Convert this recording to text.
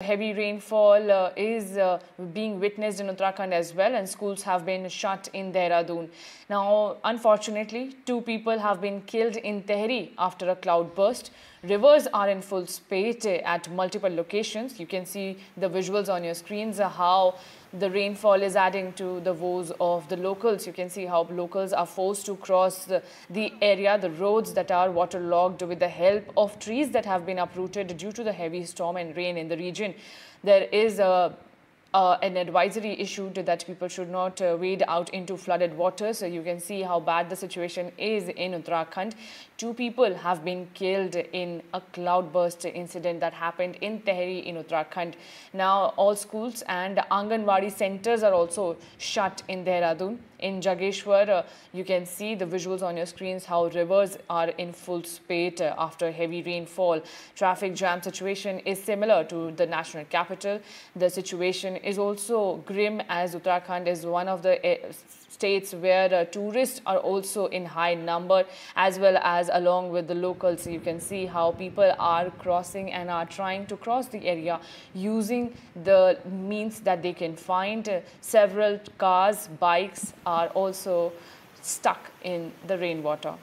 Heavy rainfall uh, is uh, being witnessed in Uttarakhand as well and schools have been shut in Dehradun. Now, unfortunately, two people have been killed in Tehri after a cloud burst. Rivers are in full spate at multiple locations. You can see the visuals on your screens uh, how the rainfall is adding to the woes of the locals. You can see how locals are forced to cross the, the area, the roads that are waterlogged with the help of trees that have been uprooted due to the heavy storm and rain in the region. There is a uh, an advisory issued that people should not uh, wade out into flooded water. So you can see how bad the situation is in Uttarakhand. Two people have been killed in a cloudburst incident that happened in Tehri in Uttarakhand. Now all schools and Anganwadi centers are also shut in Dehradun. In Jageshwar, uh, you can see the visuals on your screens how rivers are in full spate uh, after heavy rainfall. Traffic jam situation is similar to the national capital. The situation is also grim as Uttarakhand is one of the uh, states where uh, tourists are also in high number as well as along with the locals. You can see how people are crossing and are trying to cross the area using the means that they can find. Uh, several cars, bikes are also stuck in the rainwater.